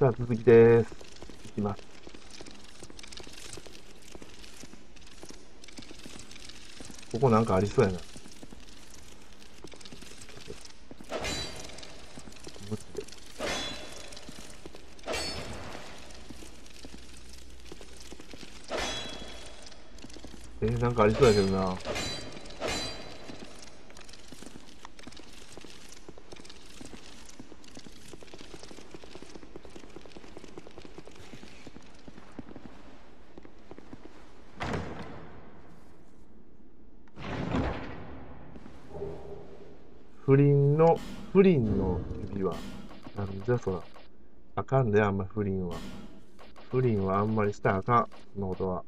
さあ、続きです。いきます。ここなんかありそうやな。えー、なんかありそうやけどな。不倫の、不倫の指輪。なんじゃそら。あかんで、あんま不倫は。不倫はあんまりしたらあかん。のことは。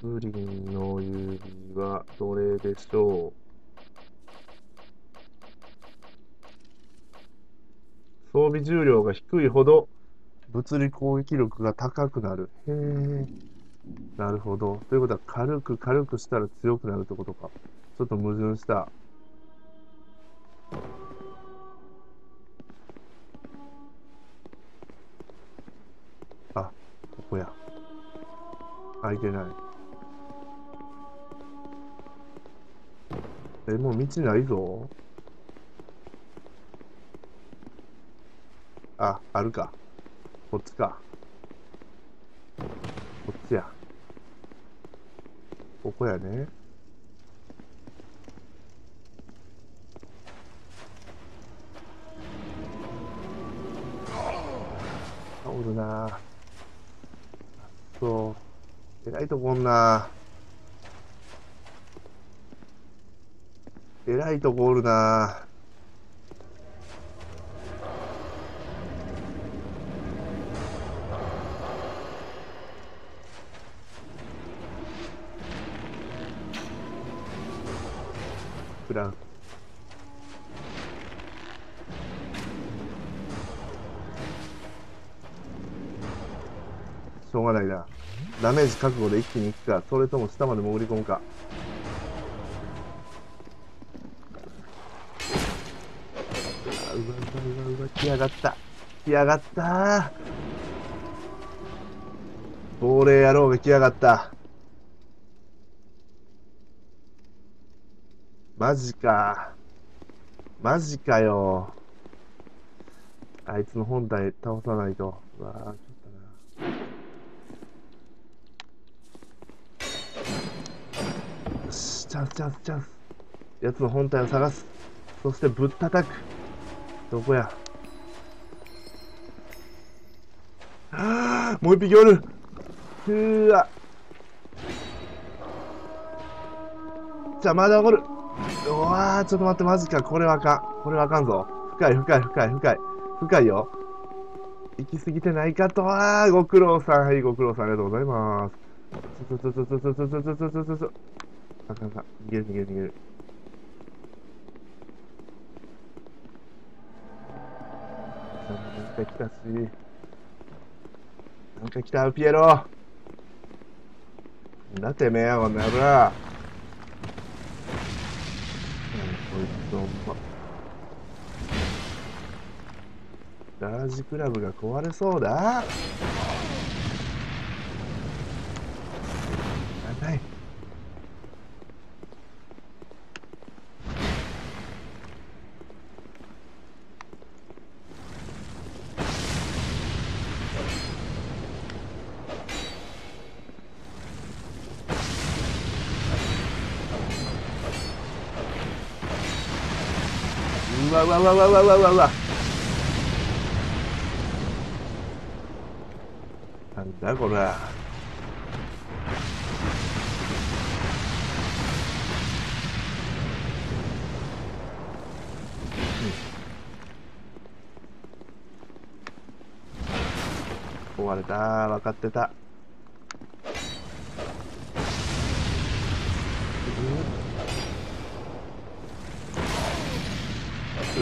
不倫の指輪、どれでしょう？装備重量が低いほど、物理攻撃力が高くなる。へえ。なるほど。ということは、軽く軽くしたら強くなるってことか。ちょっと矛盾した。いてない。え、もう道ないぞ。あ、あるか。こっちか。こっちや。ここやね。おるなあそう。えらいとこおんなえらいとこおるな。フラン。ダメージ覚悟で一気に行くか、それとも下まで潜り込むか。うわうわうわうわ、来やがった。来やがった亡霊野郎が来やがった。マジか。マジかよ。あいつの本体倒さないと。うわぁ、ちょっとな。よし、チャンスチャンスチャンス。奴の本体を探す。そしてぶったたく。どこや？ああ、もう一匹おる。うーわ。じゃあまだおる。うわー、ちょっと待って、マジか。これはあかん。これはあかんぞ。深い、深い、深い、深い。深いよ。行き過ぎてないかとは、ご苦労さん。はい、ご苦労さん。ありがとうございます。ちょちょちょちょちょちょちょちょちょちょちょ。あかんあかん。逃げる逃げる逃げる。なんか来たし。なんか来た、ピエロ。なんだてめえや、この野郎。うんこいつほんま。ラージクラブが壊れそうだ。わうわうわうわなんだこれ壊れた。分かってた。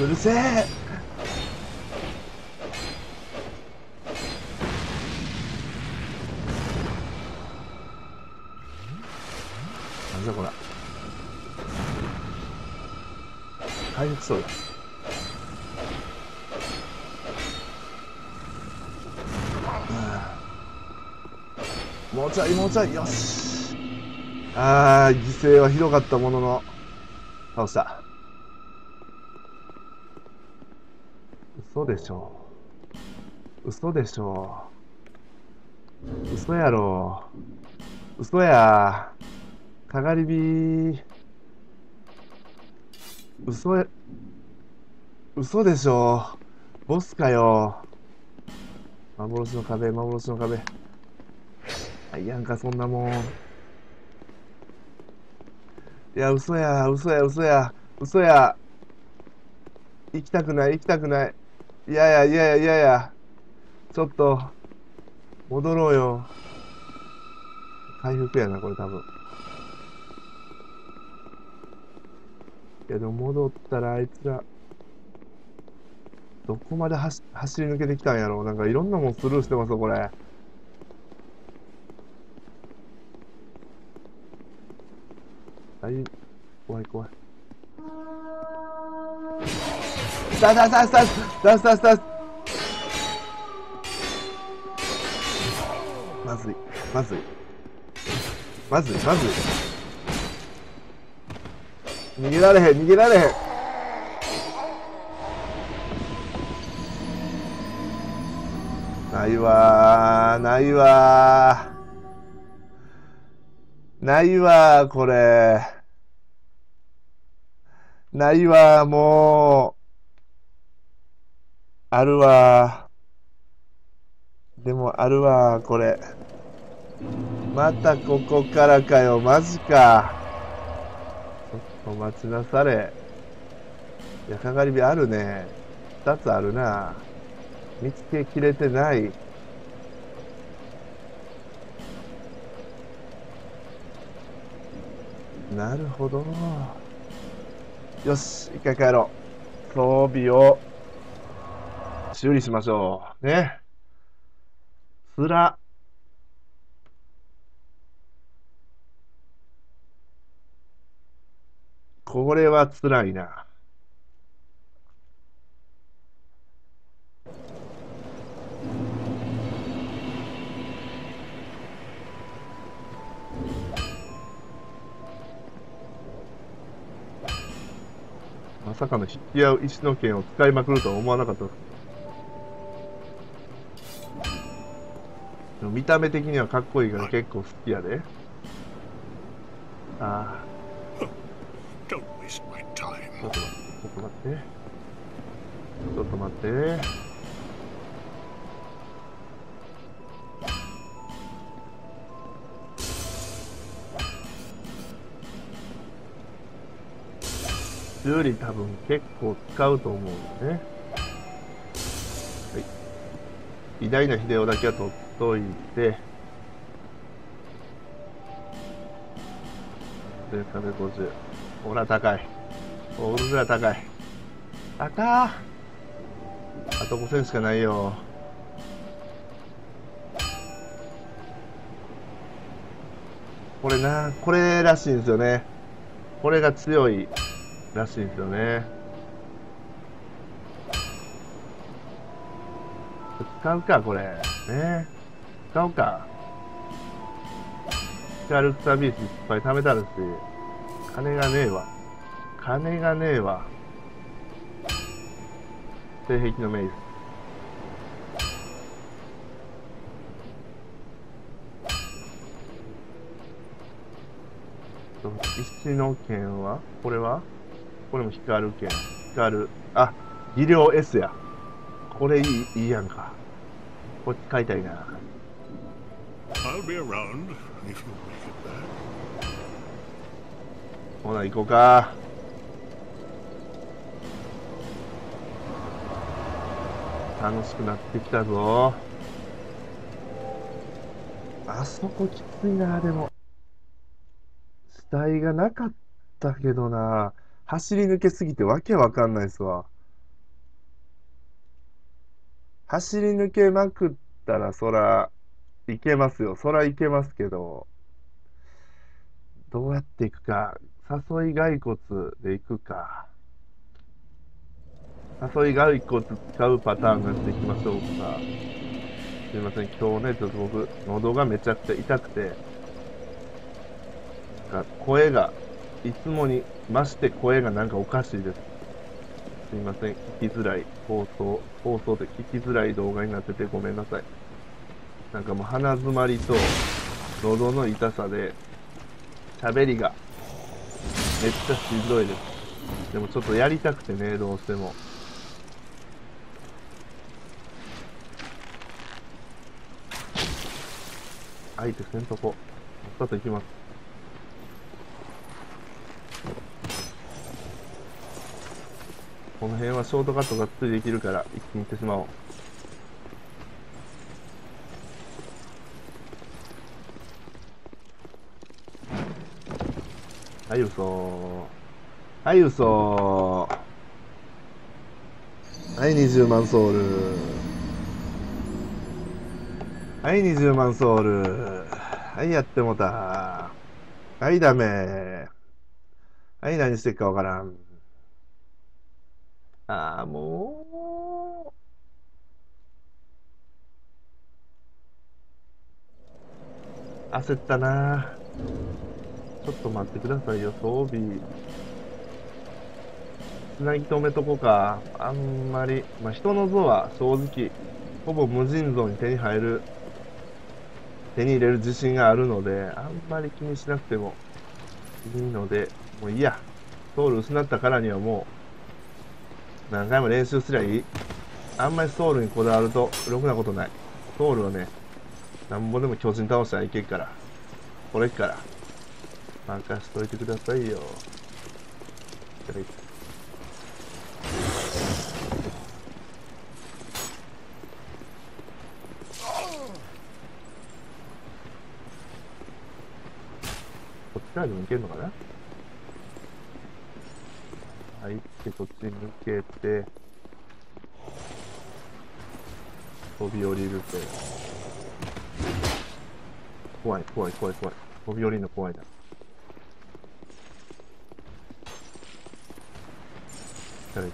うるせえ。なんじゃこれ。回復そうだ。もうちょいもうちょい。よし。ああ、犠牲はひどかったものの。倒した。嘘でしょ。嘘でしょ。嘘やろ。嘘や。かがり火。嘘や。嘘でしょ。ボスかよ。幻の壁幻の壁。あいやんかそんなもん。いや嘘や嘘や嘘や。嘘や。行きたくない行きたくない。いやいやいやいやいや。ちょっと戻ろうよ。回復やなこれ多分。いやでも戻ったらあいつらどこまで走走り抜けてきたんやろう。なんかいろんなもんスルーしてますよこれ。大怖い怖い。さささささささまずいまずいまずいまずい逃げられへん。逃げられへん。ないわーないわーないわーこれないわーもうあるわ。でもあるわこれ。またここからかよマジか。ちょっと待ちなされ。やかがり火あるね。2つあるな。見つけきれてない。なるほど。よし一回帰ろう。装備を。修理しましょう。ね。つら。これはつらいな。まさかの引き合う石の剣を使いまくるとは思わなかった。です見た目的にはかっこいいから結構好きやで。ああ.ちょっと待ってちょっと待って。ちょっと待って。修理多分結構使うと思うんでね偉大な秀夫だけは取っといてで壁50ほら高い。おるぐら高い。高ーあと5戦しかないよ。これなこれらしいんですよね。これが強いらしいんですよね。使うかこれ。ね。使おうか。スカルクサビーチいっぱい貯めたるし。金がねえわ。金がねえわ。性癖のメイス石の剣は？これは？これも光る剣。光る。あ技量 S や。これいいいいやんか。こっち買いたいな。I'll be around if you make it back. ほな行こうか。楽しくなってきたぞ。あそこきついなでも。死体がなかったけどな。走り抜けすぎてわけわかんないっすわ走り抜けまくったらそらいけますよ。そらいけますけどどうやっていくか。誘い骸骨でいくか。誘い骸骨使うパターンのやつでいきましょうか。すいません、今日ね、ちょっと僕、喉がめちゃくちゃ痛くて、声が、いつもに増して声がなんかおかしいです。すいません、聞きづらい放送、放送で聞きづらい動画になっててごめんなさい。なんかもう鼻詰まりと喉の痛さで、喋りがめっちゃしんどいです。でもちょっとやりたくてね、どうしても。相手せんとこ。さっと行きます。この辺はショートカットがっつりできるから一気に行ってしまおう。はい、嘘。はい、嘘。はい、20万ソウル。はい、20万ソウル。はい、やってもた。はい、ダメ。はい、何してっかわからん。ああ、もう。焦ったな。ちょっと待ってくださいよ、装備。つなぎ止めとこうか。あんまり、まあ、人の像は正直、ほぼ無尽蔵に手に入る、手に入れる自信があるので、あんまり気にしなくてもいいので、もういいや。ソウル失ったからにはもう、何回も練習すりゃいい。あんまりソウルにこだわると、ろくなことない。ソウルはね、なんぼでも巨人倒したらいけるから。これっから。任しといてくださいよ。こっちからでもいけるのかな？って、こっち抜けて、飛び降りると。怖い、怖い、怖い、怖い。飛び降りるの怖いな。は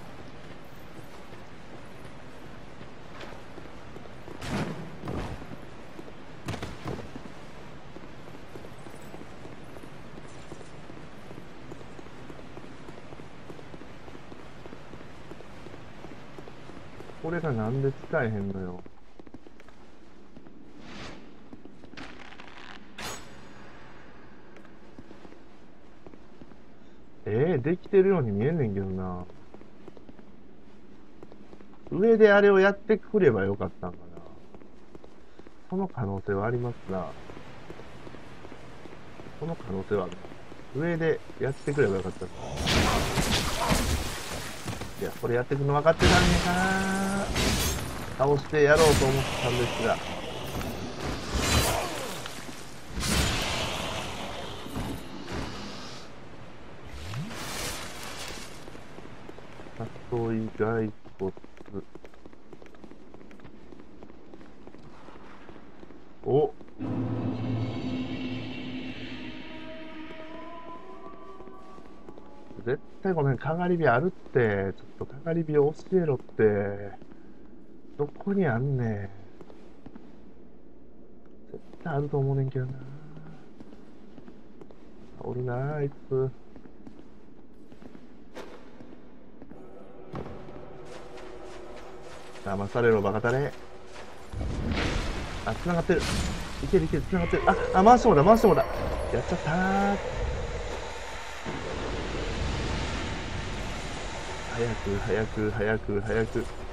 がなんで使えへんのよ。ええできてるように見えんねんけどな。上であれをやってくればよかったんかな。その可能性はありますな。その可能性はある。上でやってくればよかった。いや、これやってくの分かってたんやかな。倒してやろうと思ったんですが。里い骸骨。お絶対この辺かがり火あるって。ちょっとかがり火教えろって。どこにあんねん。絶対あると思うねんけどな。おるなあいつ。騙されろバカタレ。あ、繋がってる。いけるいける、繋がってる。あ、あ、回してもだ、回してもだ。やっちゃったー。早く、早く、早く、早く。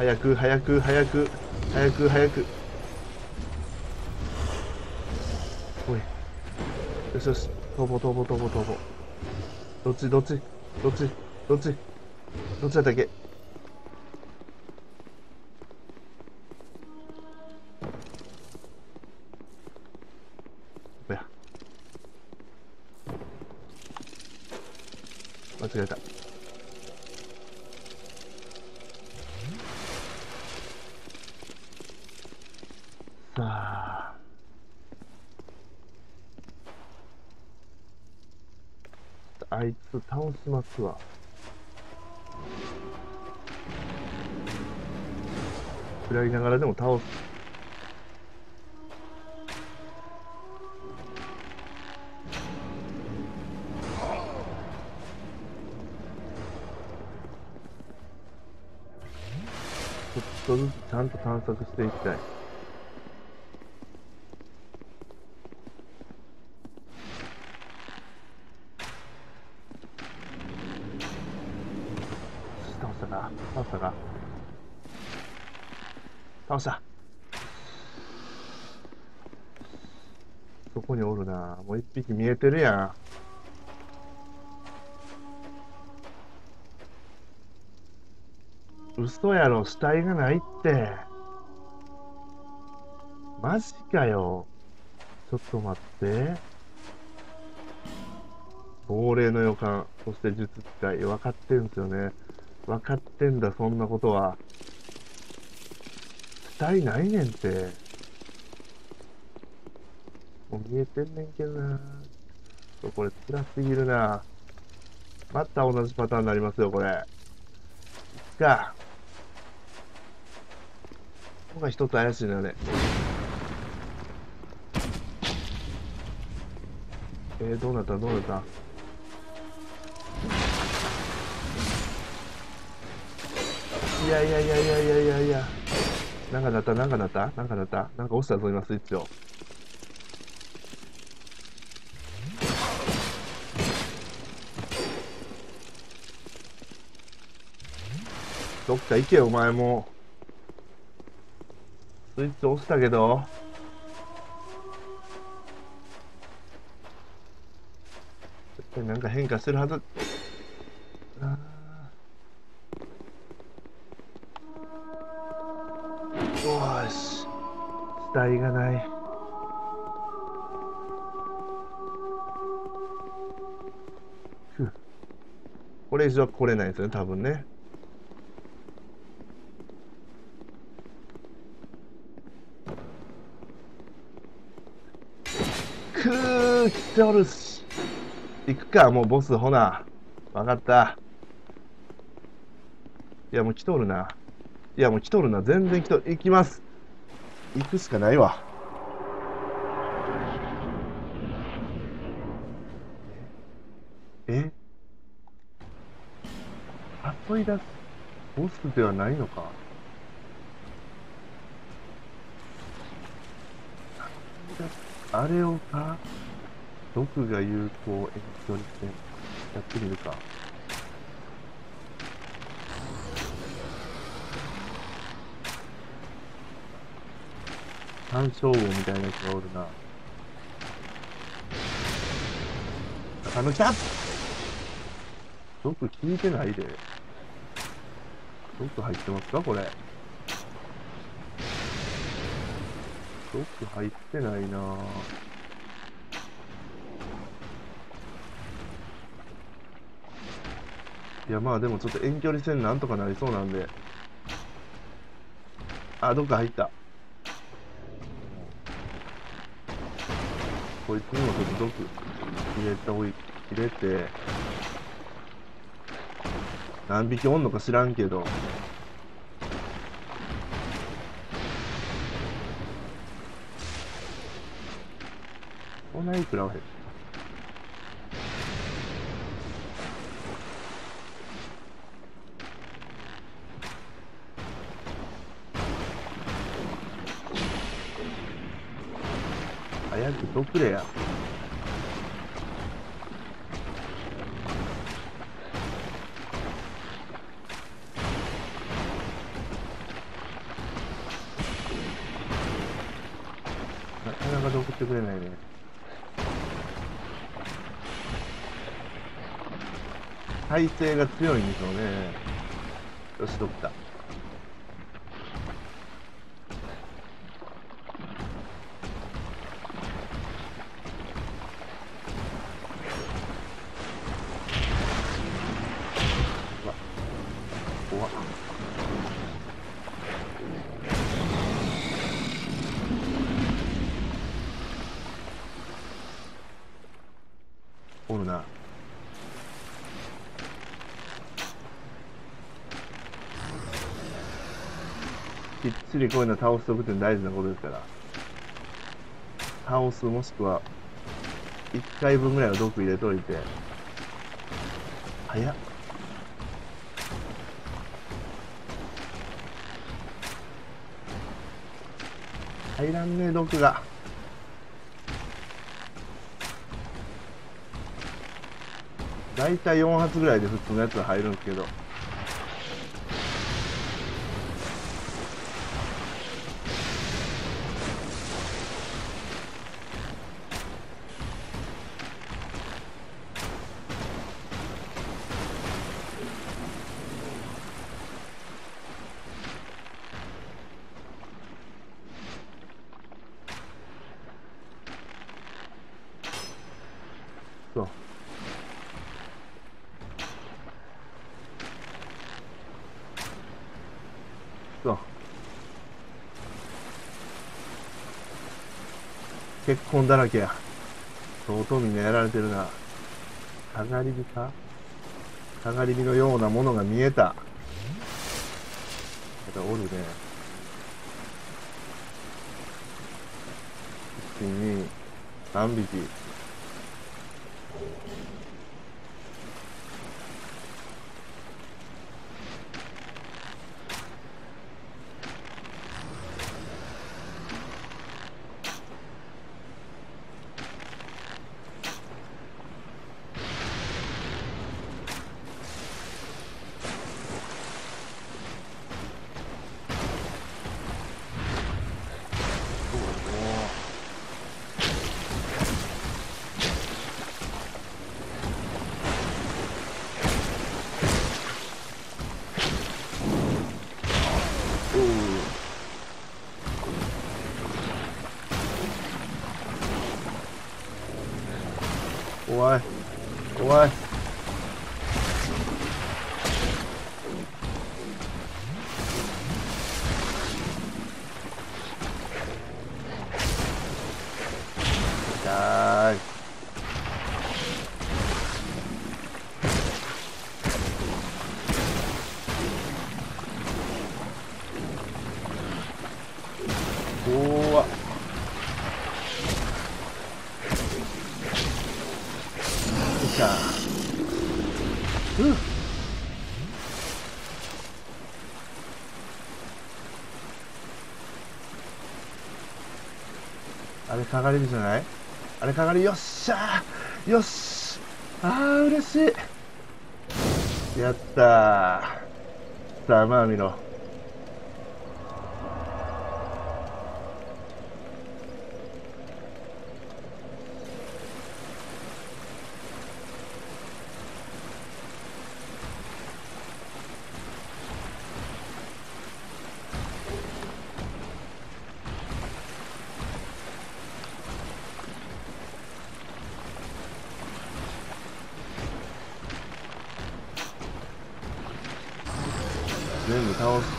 早く、早く、早く、早く、早く。おい。よしよし。飛ぼう飛ぼう飛ぼう飛ぼう。どっちどっちどっちどっちどっちだったっけ？しますわ。食らいながらでも倒す。ちょっとずつちゃんと探索していきたい。倒したか倒したか倒したそこにおるな。もう一匹見えてるやん。嘘やろ死体がないって。マジかよ。ちょっと待って。亡霊の予感。そして術使い。分かってんすよね。分かってんだそんなことは。死体ないねんって。見えてんねんけどな。これ辛すぎるな。また同じパターンになりますよこれ。いっか。ここが一つ怪しいのよね。えー、どうなった？どうなった？いやいやいやいやいやいやいや。なんかなった？なんかなった？なんかなった？なんか押したぞ今スイッチを。どっか行けよお前も。スイッチ押したけど。絶対なんか変化してるはず。よし。死体がない。これ以上は来れないですね多分ねくー来ておるし。行くかもうボスほな。わかった。いやもう来とるな。いやもう来とるな。全然来とる行きます。行くしかないわ。え？誘い出すボスではないのか？あれをか？毒が有効遠距離戦やってみるか。山椒王みたいなやつがおるな。あの来た毒効いてないで。毒入ってますかこれ。毒入ってないな。ぁいやまあでもちょっと遠距離戦なんとかなりそうなんで。あどっか入った。こいつにもちょっと毒。入れておい入れて。何匹おんのか知らんけど。そんないくらはへん。早くとくれや。なかなかどくってくれないね。耐性が強いんでしょうね。よし、どくた。りこういうの倒しておくって大事なことですから。倒すもしくは、1回分ぐらいは毒入れといて。早っ。入らんね毒が。だいたい4発ぐらいで普通のやつは入るんですけど。そう。そう。ンだらけや。相当みんなやられてるな。かがり火か？かがり火のようなものが見えた。またおるね。1、2、3匹。怖い怖いかがり火じゃない？あれかがりよっしゃー。よしあー嬉しい。やったー。さあまあ見ろ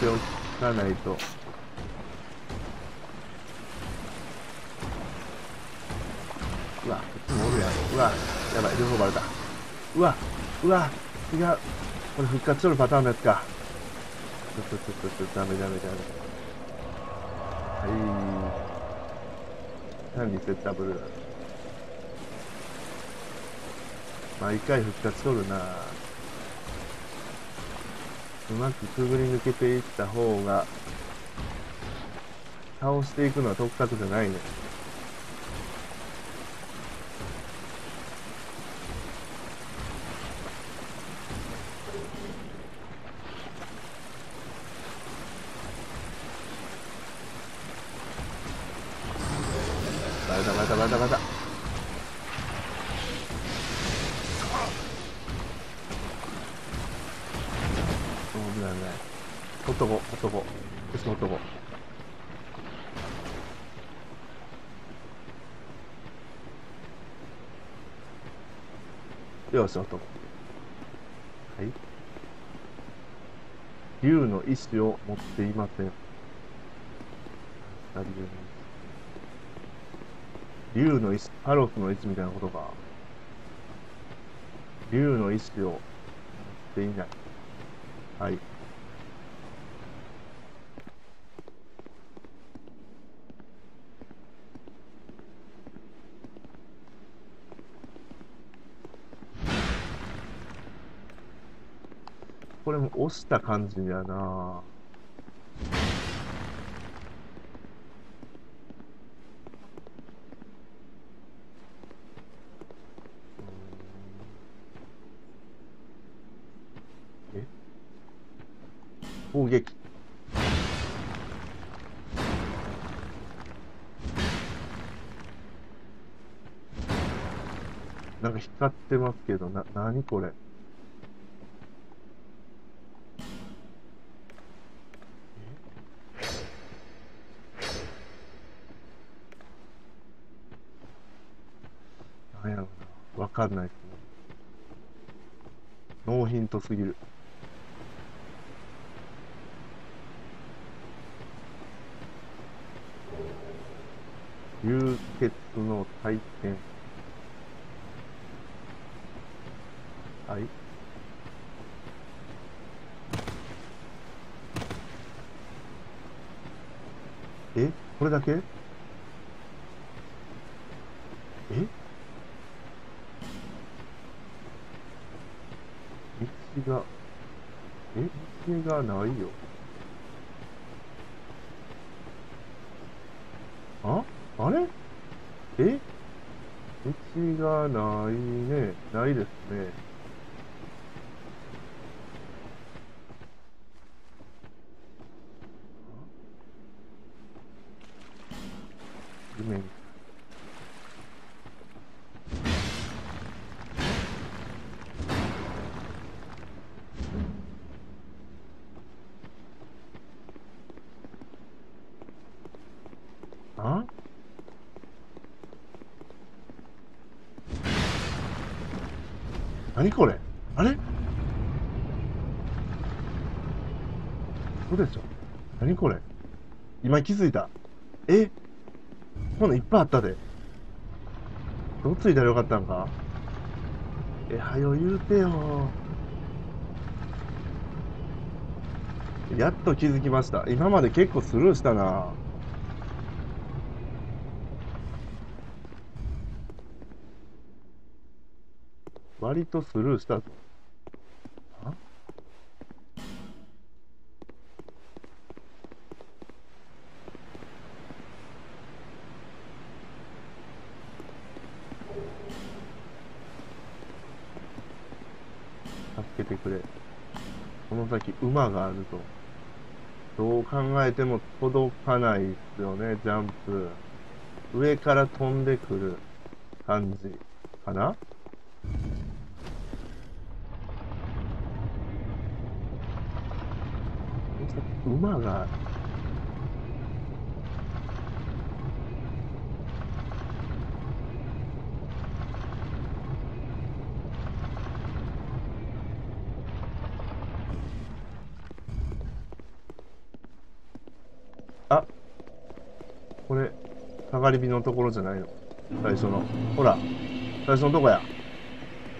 しておかないと。うわこっちもおるやんうわやばい両方バレた。うわうわ違う。これ復活しとるパターンのやつか。ちょっとちょっとちょっとダメダメダメ。はい。単にセッタブル毎回復活しとるな。うまくくぐり抜けていった方が倒していくのは得策じゃないねバレたバレたバレたバレたお危ない危ない男男こっちの男まし男はい。竜の意志を持っていません。何竜の意志パロスの意志みたいなことか竜の意志を持っていない。はい。これも押した感じやな。え？攻撃。なんか光ってますけど、な、なにこれなんやろな。わかんないですね。ノーヒントすぎる。流血の体験。はい。え？これだけ？え道が、え気がないよ。あ？あれ？え？道がないね。ないですね。何これ？あれ？そうでしょ？何これ？今気づいた。え？こんないっぱいあったで。どっついたらよかったんか？えはよ言うてよ。やっと気づきました。今まで結構スルーしたな。割とスルーしたぞ助けてくれ。この先馬があると。どう考えても届かないっすよねジャンプ。上から飛んでくる感じかなこの先馬があこれ下がり火のところじゃないの？最初の。ほら最初のとこや。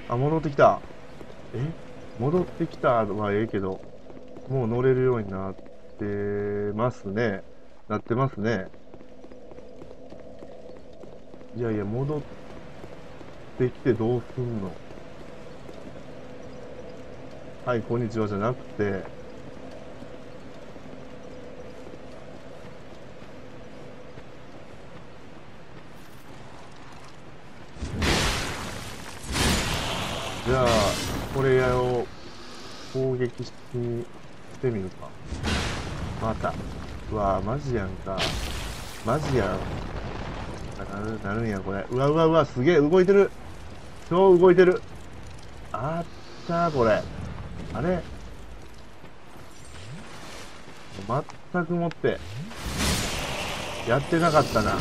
あ戻ってきた。え？戻ってきたはええけどもう乗れるようになってますね。なってますね。いやいや戻ってきてどうすんの？はいこんにちはじゃなくて。じゃあ、これを攻撃してみるか。また。うわマジやんか。マジやん。なる、なるんや、これ。うわうわうわ、すげえ、動いてる。超動いてる。あったー、これ。あれ？全くもって、やってなかったな。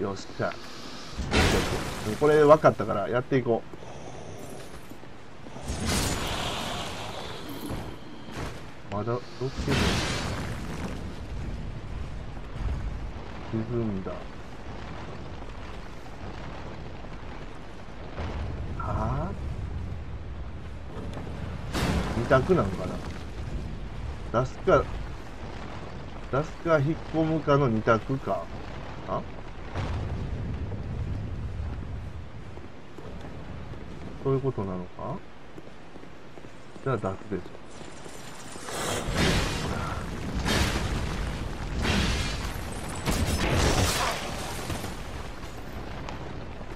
おおよっしゃ。これ分かったから、やっていこう。まだ6件沈んだはあ二択なんかな？出すか出すか引っ込むかの二択か。あ？そういうことなのか？たら出すでしょ。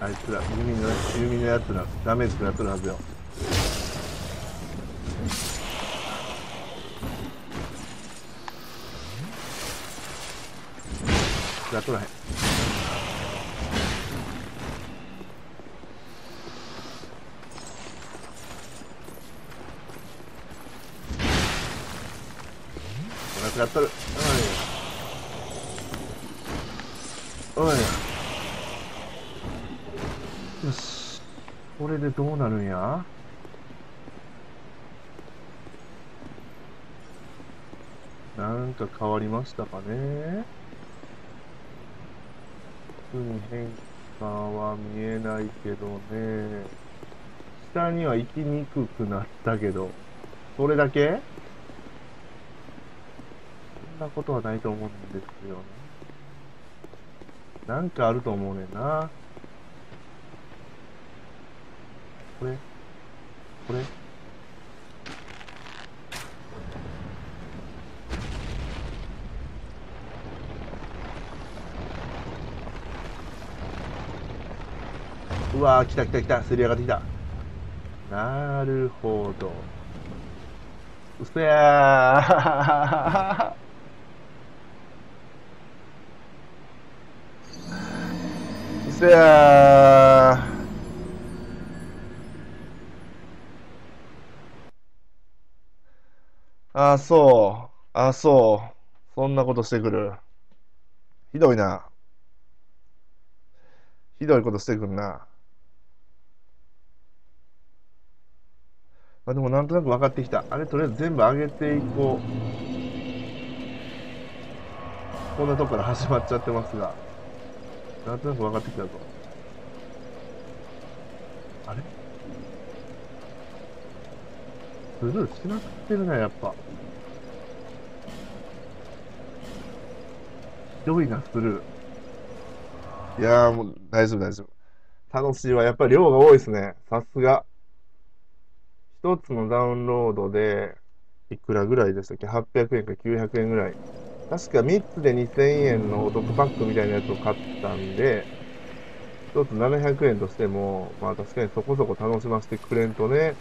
あいつら、弓の、弓のやつら、ダメージ食らっとるはずよ。食らっとらへん。お腹やっとる。おい。おい。よし。これでどうなるんや？なんか変わりましたかね？特に変化は見えないけどね。下には行きにくくなったけど、それだけ？そんなことはないと思うんですよね。なんかあると思うねんな。これこれうわー、来た来た来た、すり上がってきた。なるほど。うそやー。うそやー。あ、そう。あ、そう。そんなことしてくる。ひどいな。ひどいことしてくるな。あ、でもなんとなく分かってきた。あれ、とりあえず全部上げていこう。こんなとこから始まっちゃってますが。なんとなく分かってきたぞ。あれ？スルーしまくてるな、やっぱ。ひどいな、スルー。いやー、もう大丈夫、大丈夫。楽しいわ。やっぱり量が多いですね。さすが。一つのダウンロードで、いくらぐらいでしたっけ ?800 円か900円ぐらい。確か3つで2000円のお得パックみたいなやつを買ったんで、一つ700円としても、まあ確かにそこそこ楽しませてくれんとね。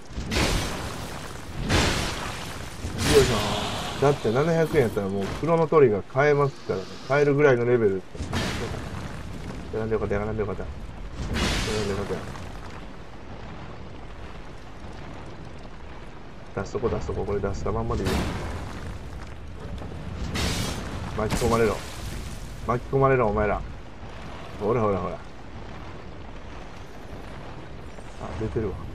だって700円やったらもうクロノトリガー買えますからね。買えるぐらいのレベルですから。やらんでよかった、やらんでよかった。やらんでよかった。出しとこ出しとここれ出したまんまでいい巻き込まれろ巻き込まれろお前らほらほらほらあ出てるわ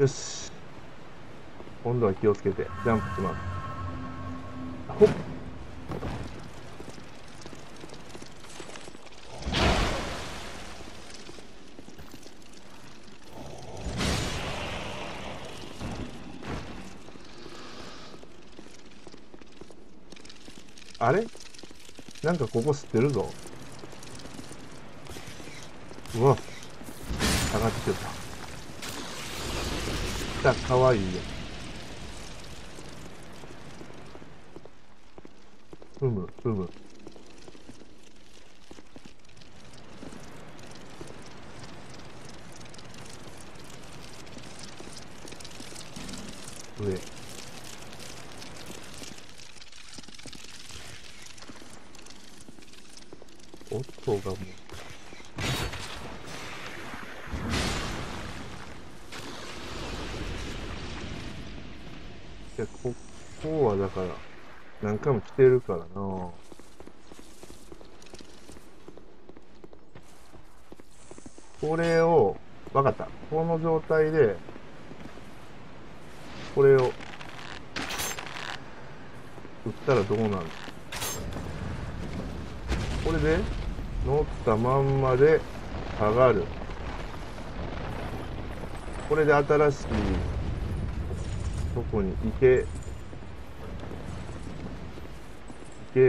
よし。今度は気をつけてジャンプします。ほっ。あれ？なんかここ知ってるぞ。うわ。上がってきちゃった。たかわいいよ。ふむふむ上音がもういやここはだから何回も来てるからなこれを分かったこの状態でこれを打ったらどうなる？これで乗ったまんまで下がる。これで新しいどこに行け、行け、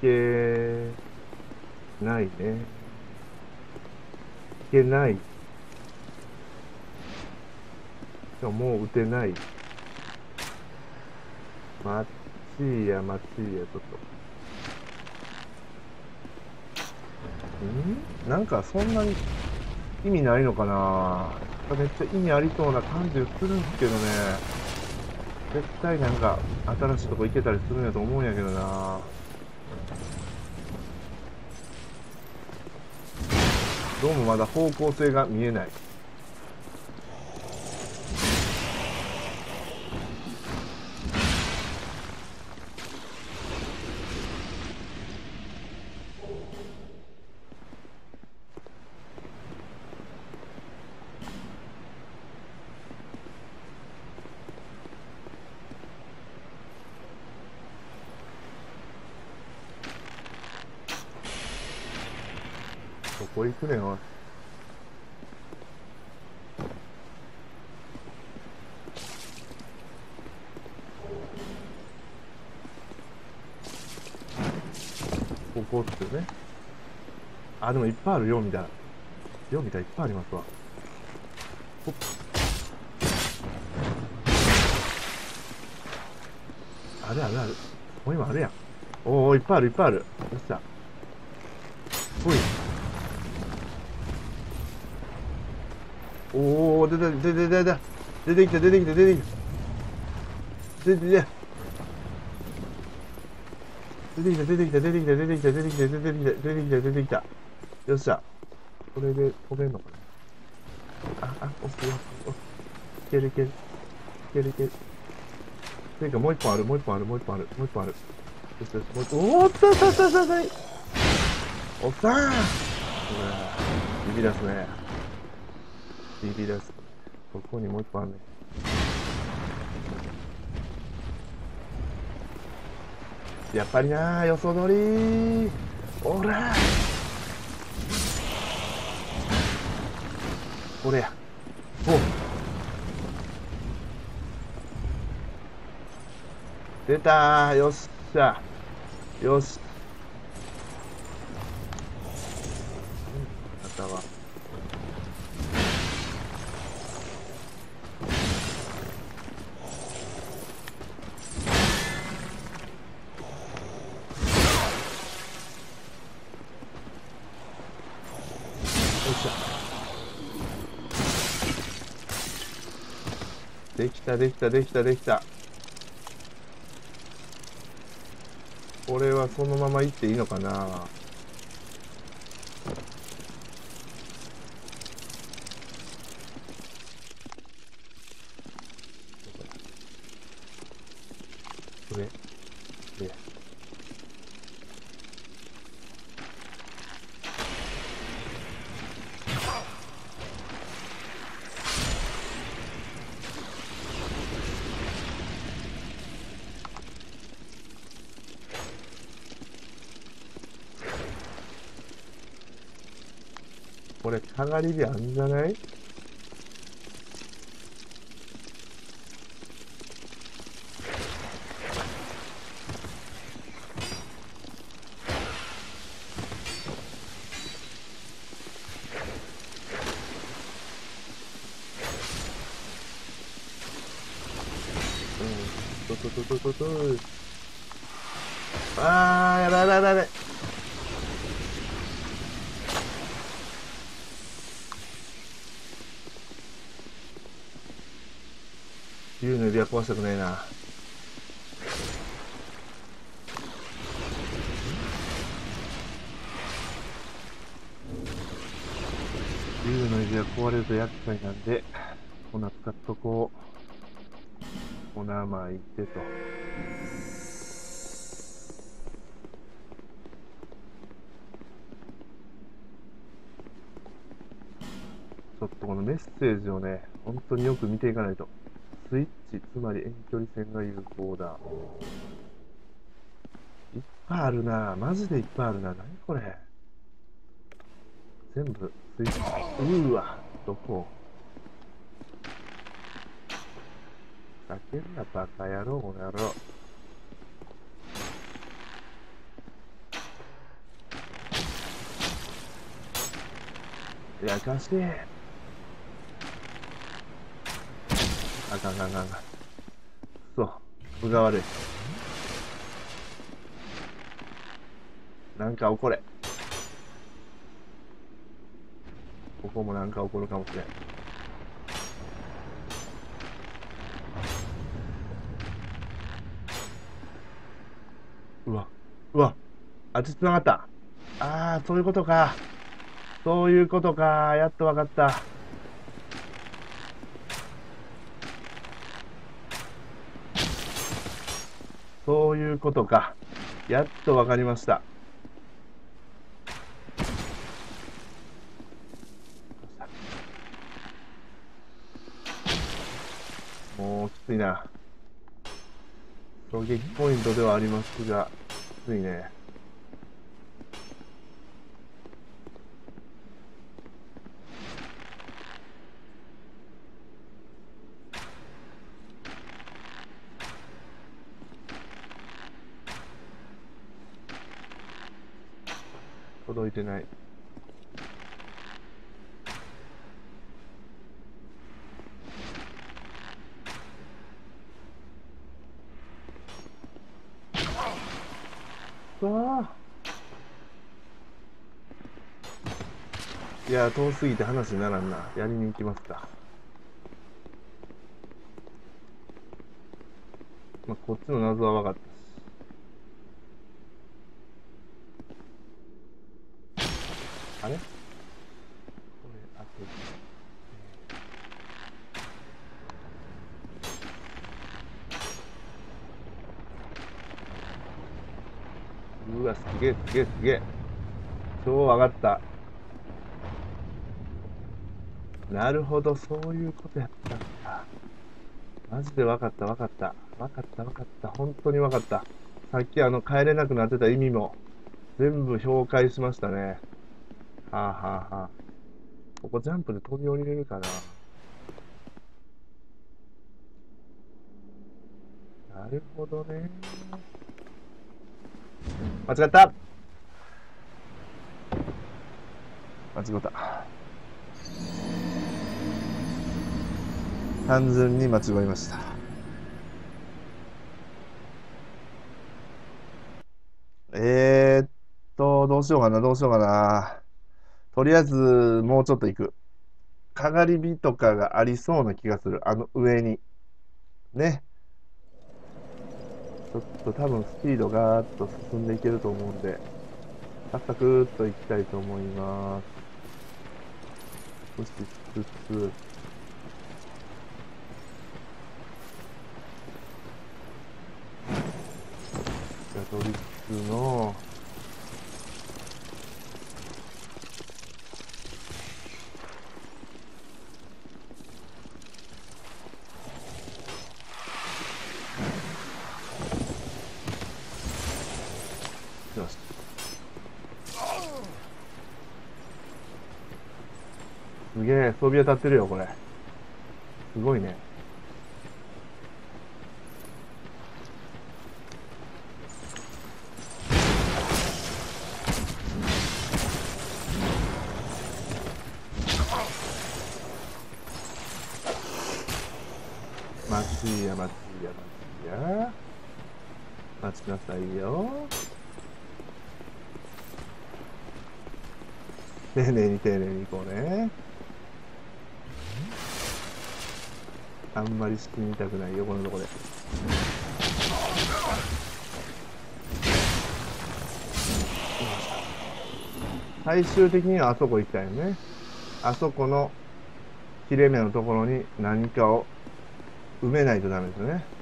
行けないね。けない。ももう撃てない。マッチーや、マッチーや、ちょっと。ん？なんかそんなに意味ないのかなめっちゃ意味ありそうな感じするんですけどね。絶対なんか新しいとこ行けたりするんやと思うんやけどなどうもまだ方向性が見えない。あ、でもいっぱいある、よみたいな。よみたいいっぱいありますわ。ほっあるあるある。もう今あるやん。おお、いっぱいある、いっぱいある。よっしゃ。ほい。おお、出て、出て、出て、出てきた、出てきた、出てきた。出てきた。出てきた、出てきた、出てきた、出てきた、出てきた、出てきた、出てきた、出てきた。よっしゃ。これで飛べんのかな。ああオッケーオッケーオッケーいけるいける。いけるいける。ていうかもう一本ある。もう一本ある。もう一本ある。もう一本ある。よしよし。もう一本。おーっとったったったったおったーうわビビらすね。ビビらす。ここにもう一本あるね。やっぱりな予想通り。おらこれや。お出たよっしゃ。よし。た、できた、できた、できた。これはそのまま行っていいのかなこれ、これ。これ、かがりであんじゃない？あー、やばいやばいやばいやばい。竜の指輪壊したくないな。竜の指輪壊れると厄介なんで、粉使っとこう。粉巻いてと。ちょっとこのメッセージをね、本当によく見ていかないと。スイッチ、つまり遠距離線が有効だ。いっぱいあるなマジでいっぱいあるな何これ全部スイッチ。うーわ、どこ？ふざけんな、バカ野郎、この野郎。やかしい。あかんあかんあかんあかん。そう、分が悪い。なんか怒れ。ここもなんか起こるかもしれん。うわ、うわ、あっち繋がった。ああ、そういうことか。そういうことか。やっとわかった。そういうことか。やっと分かりました。もうきついな。衝撃ポイントではありますが、きついね。届いてない。わあ。いや、遠すぎて話にならんな。やりに行きますか。まあ、こっちの謎は分かったし。あれこれ、あと、うわ、すげえ、すげえ、すげえ。超分かった。なるほど、そういうことやったんだ。マジで分かった、分かった。分かった、分かった。本当に分かった。さっきあの、帰れなくなってた意味も、全部評解しましたね。はあはあはあ。ここジャンプで飛び降りれるかな。なるほどね。間違った間違った。単純に間違えました。えーっと、どうしようかな、どうしようかな。とりあえず、もうちょっと行く。かがり火とかがありそうな気がする。あの上に。ね。ちょっと多分スピードガーッと進んでいけると思うんで、サクサクーっと行きたいと思います。そしつつ、じゃあドリップの、よし。すげえ、装備当たってるよ、これ。すごいね。待ちや待ちや待ちや。待ちなさいよ。丁寧に丁寧にいこうね。あんまり死にたくないよ、このとこで。最終的にはあそこ行きたいよね。あそこの切れ目のところに何かを埋めないとダメですよね。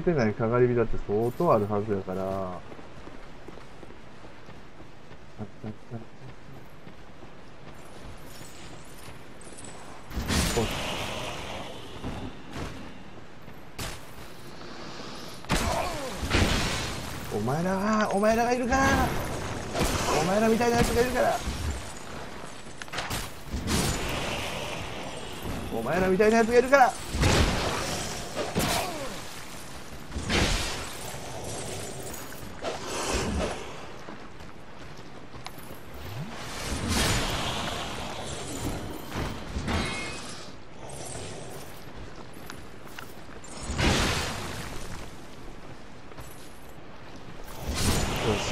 けてないかがり火だって相当あるはずやから。お前らがお前らがいるから。お前らみたいなやつがいるから。お前らみたいなやつがいるから。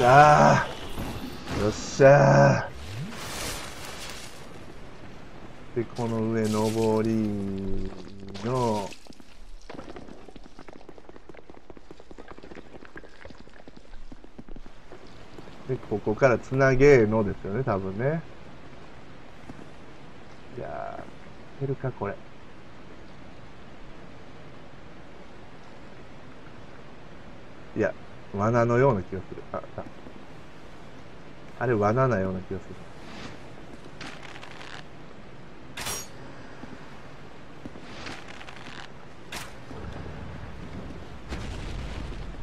ゃーよっしゃー。でこの上上りの。でここからつなげのですよね多分ね。いやーいけるかこれ。いや罠のような気がする。ああ。あれ罠なような気がする。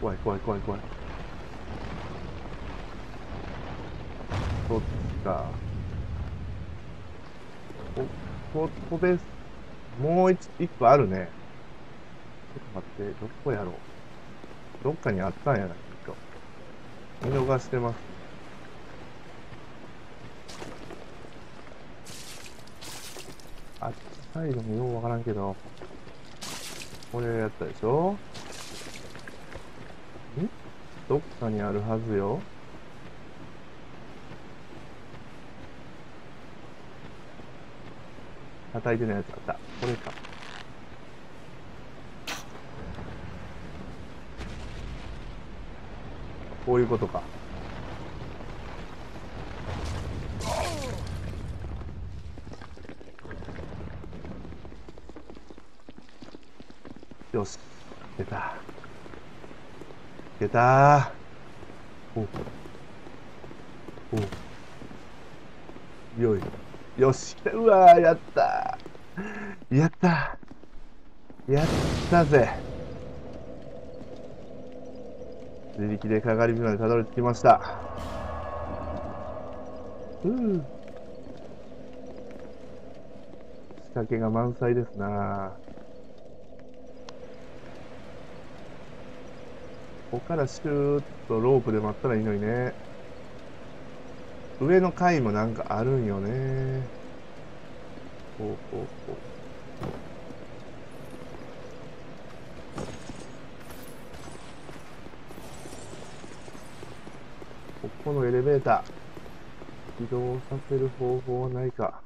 怖い怖い怖い怖い。そっちか。おここですもう一一個あるね。ちょっと待ってどこやろう。どっかにあったんやな。きっと見逃してます。あっちサイドもようわからんけど。これやったでしょ？んどっかにあるはずよ。叩いてないやつあった。こういうことか。よし。出た。出た。お。お。よい。よし。来たうわーやったやったやったぜ。自力でかかり火までたどり着きました。う。ー仕掛けが満載ですな。ここからシューッとロープで待ったらいいのにね。上の階もなんかあるんよね。ほうほうほう。このエレベーター起動させる方法はないか。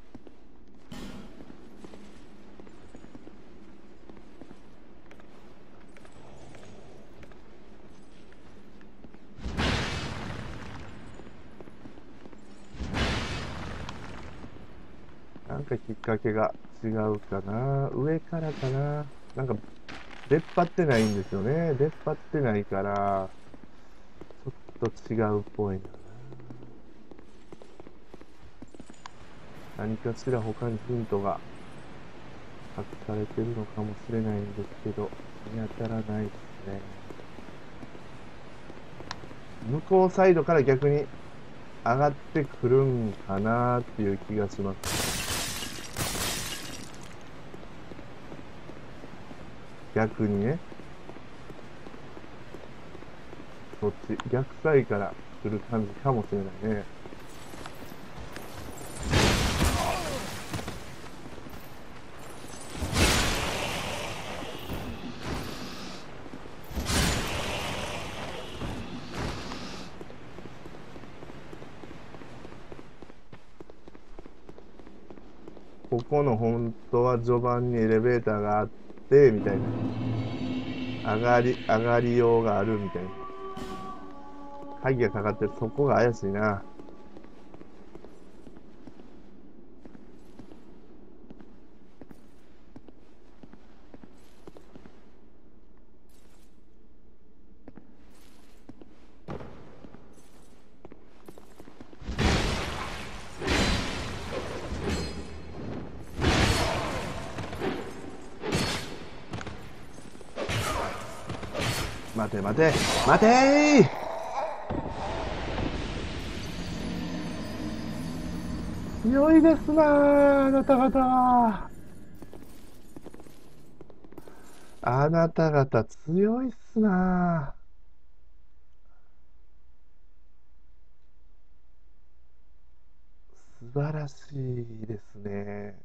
なんかきっかけが違うかな。上からかな。なんか出っ張ってないんですよね。出っ張ってないから。と違うっぽいな。何かしら他にヒントが隠されてるのかもしれないんですけど見当たらないですね。向こうサイドから逆に上がってくるんかなっていう気がします。逆にね。そっち逆サイから来る感じかもしれないね。ここの本当は序盤にエレベーターがあってみたいな。上がり上がりようがあるみたいな。鍵がかかってるそこが怪しいな。待て待て待て強いですなあなた方は。あなた方強いっすなあ素晴らしいですね。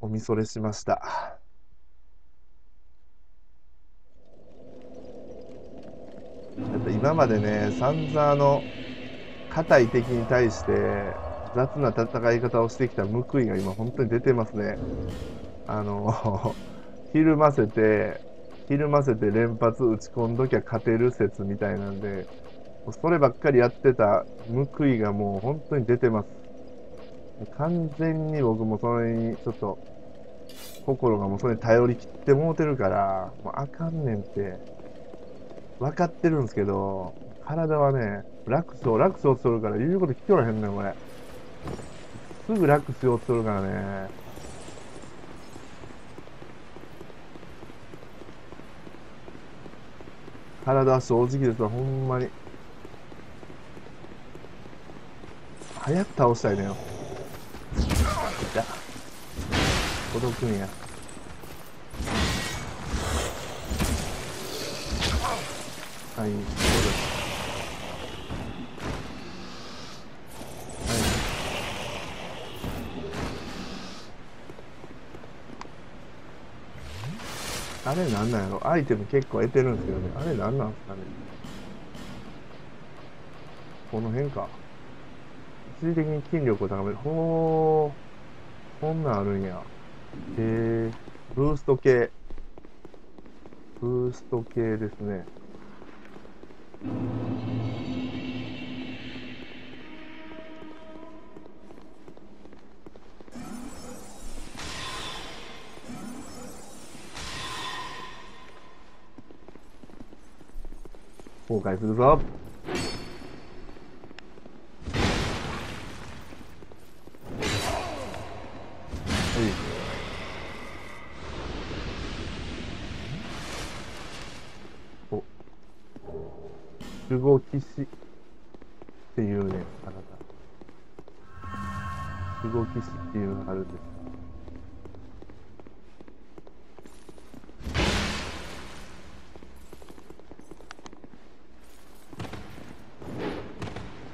おみそれしました。やっぱ今までね、散々あの、硬い敵に対して雑な戦い方をしてきた報いが今本当に出てますね。あの、ひるませて、ひるませて連発打ち込んどきゃ勝てる説みたいなんで、そればっかりやってた報いがもう本当に出てます。完全に僕もそれにちょっと心がもうそれに頼り切ってもうてるから、もうあかんねんって分かってるんですけど、体はね、楽勝、楽勝しとるから言うこと聞きおらへんねん、これ。すぐ楽しようとするからね。体は正直ですわ、ほんまに。早く倒したいのよ。じゃ、届くんや。はい、あれなんなんやろ？アイテム結構得てるんですけどね。あれなんなんすかね？この辺か。一時的に筋力を高める。ほー。こんなんあるんや。へえ。ブースト系。ブースト系ですね。後悔するぞ。はい。お。守護騎士っていうね、あなた。守護騎士っていうのがあるんです。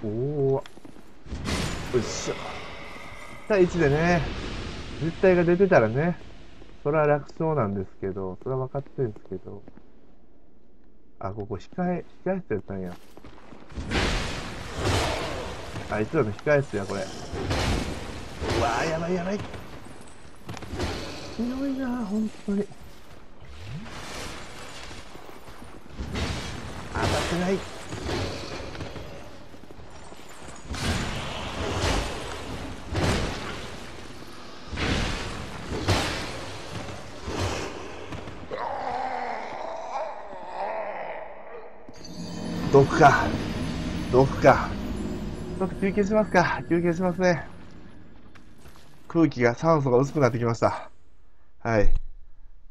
おお。よっしゃ。1対1でね、実体が出てたらね、それは楽勝なんですけど、それは分かってるんですけど、あ、ここ控え、控え室やったんや。あいつらの控え室や、これ。うわー、やばいやばい。強いなー、本当に。当たってない。か。毒か。ちょっと休憩しますか。休憩しますね。空気が、酸素が薄くなってきました。はい。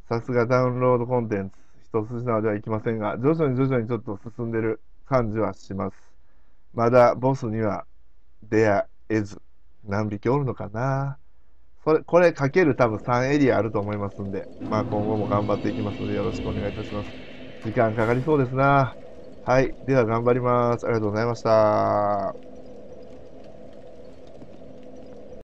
さすがダウンロードコンテンツ。一筋縄ではいきませんが、徐々に徐々にちょっと進んでる感じはします。まだボスには出会えず、何匹おるのかな。それ、これかける多分3エリアあると思いますんで、まあ今後も頑張っていきますのでよろしくお願いいたします。時間かかりそうですな。はい。では頑張ります。ありがとうございました。